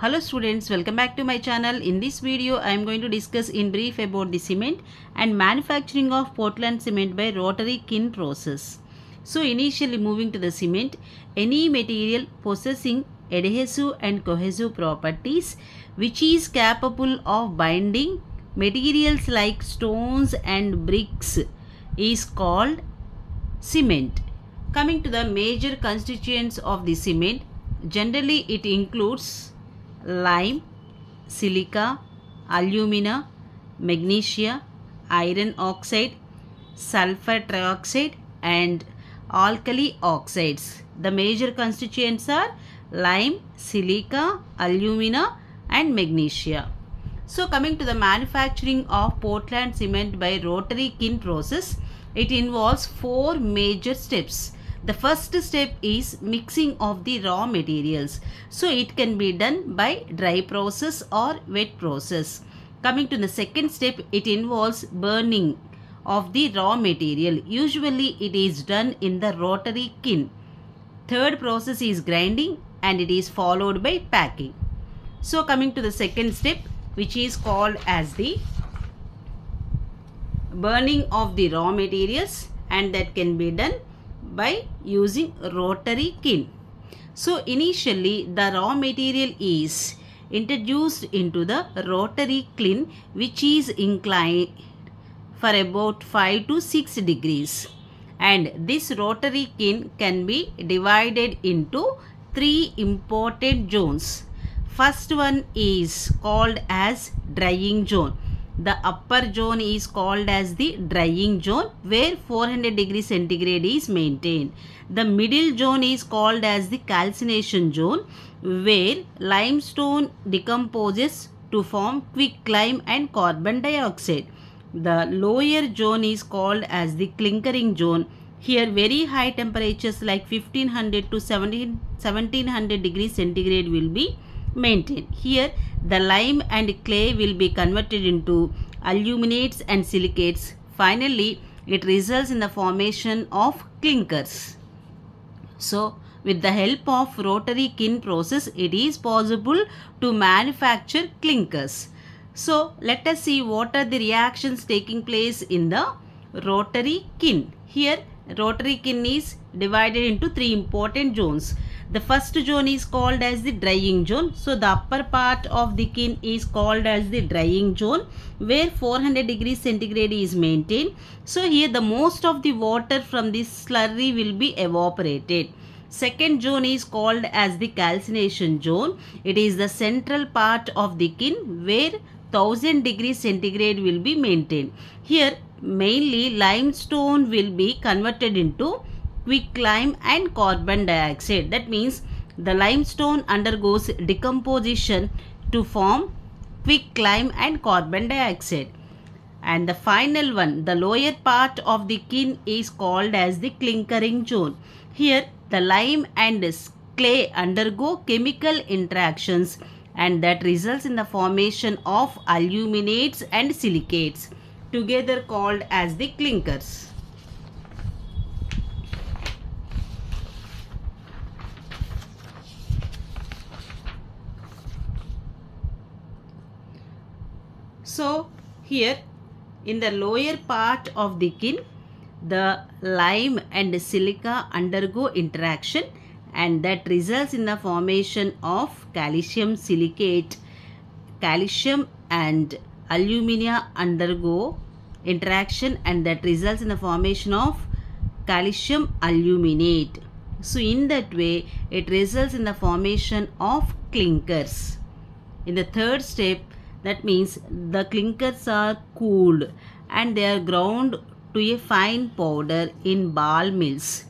Hello students, welcome back to my channel. In this video, I am going to discuss in brief about the cement and manufacturing of Portland cement by rotary kiln process. So initially moving to the cement, any material possessing adhesive and cohesive properties which is capable of binding materials like stones and bricks is called cement. Coming to the major constituents of the cement, generally it includes lime, silica, alumina, magnesia, iron oxide, sulfur trioxide and alkali oxides. The major constituents are lime, silica, alumina and magnesia. So coming to the manufacturing of Portland cement by rotary kiln process, it involves four major steps. The first step is mixing of the raw materials. So it can be done by dry process or wet process. Coming to the second step, it involves burning of the raw material. Usually it is done in the rotary kiln. Third process is grinding and it is followed by packing. So coming to the second step which is called as the burning of the raw materials and that can be done by using rotary kiln. So initially the raw material is introduced into the rotary kiln which is inclined for about 5 to 6 degrees and this rotary kiln can be divided into three important zones. First one is called as drying zone the upper zone is called as the drying zone where 400 degree centigrade is maintained. The middle zone is called as the calcination zone where limestone decomposes to form quicklime and carbon dioxide. The lower zone is called as the clinkering zone. Here very high temperatures like 1500 to 17, 1700 degree centigrade will be maintained. Here the lime and clay will be converted into aluminates and silicates. Finally, it results in the formation of clinkers. So, with the help of rotary kiln process, it is possible to manufacture clinkers. So, let us see what are the reactions taking place in the rotary kiln. Here, rotary kiln is divided into three important zones. The first zone is called as the drying zone. So the upper part of the kiln is called as the drying zone where 400 degrees centigrade is maintained. So here the most of the water from this slurry will be evaporated. Second zone is called as the calcination zone. It is the central part of the kiln where 1000 degrees centigrade will be maintained. Here mainly limestone will be converted into quicklime and carbon dioxide. That means the limestone undergoes decomposition to form quicklime and carbon dioxide. And the final one, the lower part of the kiln is called as the clinkering zone. Here the lime and clay undergo chemical interactions and that results in the formation of aluminates and silicates together called as the clinkers. So here in the lower part of the kiln the lime and silica undergo interaction and that results in the formation of calcium silicate. Calcium and alumina undergo interaction and that results in the formation of calcium aluminate. So in that way it results in the formation of clinkers. In the third step that means the clinkers are cooled and they are ground to a fine powder in ball mills.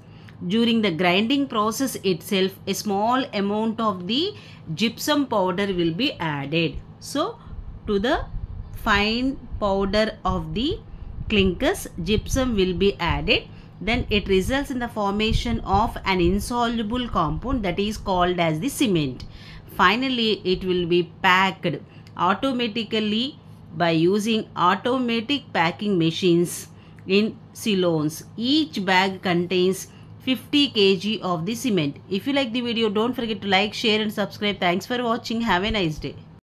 During the grinding process itself, a small amount of the gypsum powder will be added. So, to the fine powder of the clinkers, gypsum will be added. Then it results in the formation of an insoluble compound that is called as the cement. Finally, it will be packed automatically by using automatic packing machines in silos. Each bag contains 50 kg of the cement. If you like the video, don't forget to like, share and subscribe. Thanks for watching. Have a nice day.